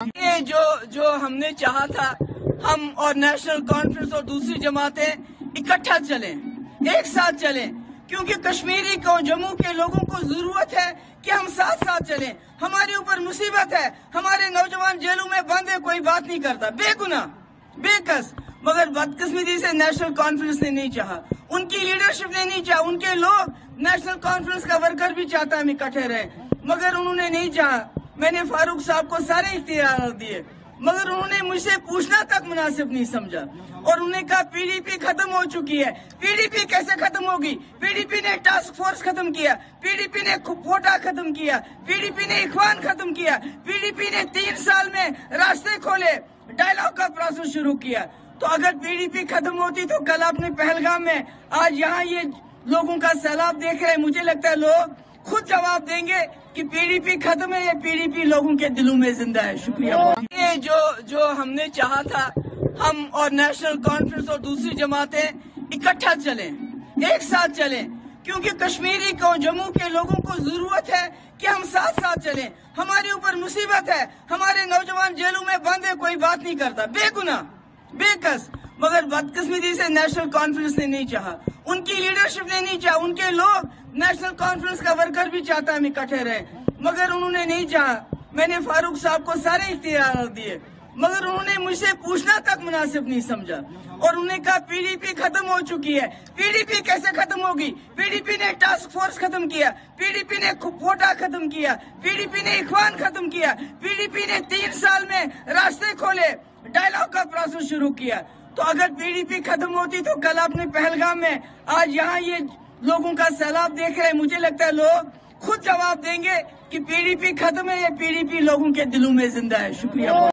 ये जो जो हमने चाहा था, हम और नेशनल कॉन्फ्रेंस और दूसरी जमातें इकट्ठा चलें, एक साथ चलें, क्योंकि कश्मीरी को, जम्मू के लोगों को ज़रूरत है कि हम साथ साथ चलें। हमारे ऊपर मुसीबत है, हमारे नौजवान जेलों में बंद है कोई बात नहीं करता बेगुना बेकस। मगर बदकिस्मती से नेशनल कॉन्फ्रेंस ने नहीं चाहा, उनकी लीडरशिप ने नहीं चाहा, उनके लोग नेशनल कॉन्फ्रेंस का वर्कर भी चाहता हम इकट्ठे रहे। मगर उन्होंने नहीं चाहा मैंने फारूक साहब को सारे इख्तियार दिए, मगर उन्होंने मुझसे पूछना तक मुनासिब नहीं समझा। और उन्होंने कहा, पीडीपी खत्म हो चुकी है। पीडीपी कैसे खत्म होगी? पीडीपी ने टास्क फोर्स खत्म किया। पीडीपी ने कोटा खत्म किया। पीडीपी ने इखवान खत्म किया। पीडीपी ने तीन साल में रास्ते खोले डायलॉग का प्रोसेस शुरू किया। तो अगर पीडीपी खत्म होती तो कल आपने पहलगाम में आज यहाँ ये लोगों का सैलाब देख रहे मुझे लगता है लोग खुद जवाब देंगे कि पीडीपी खत्म है या पीडीपी लोगों के दिलों में ज़िंदा है। शुक्रिया। ये जो जो हमने चाहा था, हम और नेशनल कॉन्फ्रेंस और दूसरी जमातें इकट्ठा चलें, एक साथ चलें, क्योंकि कश्मीरी को, जम्मू के लोगों को ज़रूरत है कि हम साथ साथ चलें। हमारे ऊपर मुसीबत है, हमारे नौजवान जेलों में बंद है कोई बात नहीं करता। बेगुना बेकस, मगर बदकिस्मती से नेशनल कॉन्फ्रेंस ने नहीं चाहा। उनकी लीडरशिप ने नहीं चाहा, उनके लोग नेशनल कॉन्फ्रेंस का वर्कर भी चाहता हम इकट्ठे रहे। मगर उन्होंने नहीं चाहा। मैंने फारूक साहब को सारे इख्तियार दिए। मगर उन्होंने मुझसे पूछना तक मुनासिब नहीं समझा। और उन्होंने कहा पीडीपी खत्म हो चुकी है। पीडीपी कैसे खत्म होगी? पीडीपी ने टास्क फोर्स खत्म किया। पीडीपी ने कोटा खत्म किया। पीडीपी ने इखवान खत्म किया। पीडीपी ने तीन साल में रास्ते खोले। डायलॉग का प्रोसेस शुरू किया। तो अगर पीडीपी खत्म होती तो कल आपने पहलगाम में, आज यहाँ ये लोगों का सैलाब देख रहे हैं। मुझे लगता है लोग खुद जवाब देंगे कि पीडीपी खत्म है ये पीडीपी लोगों के दिलों में ज़िंदा है। शुक्रिया।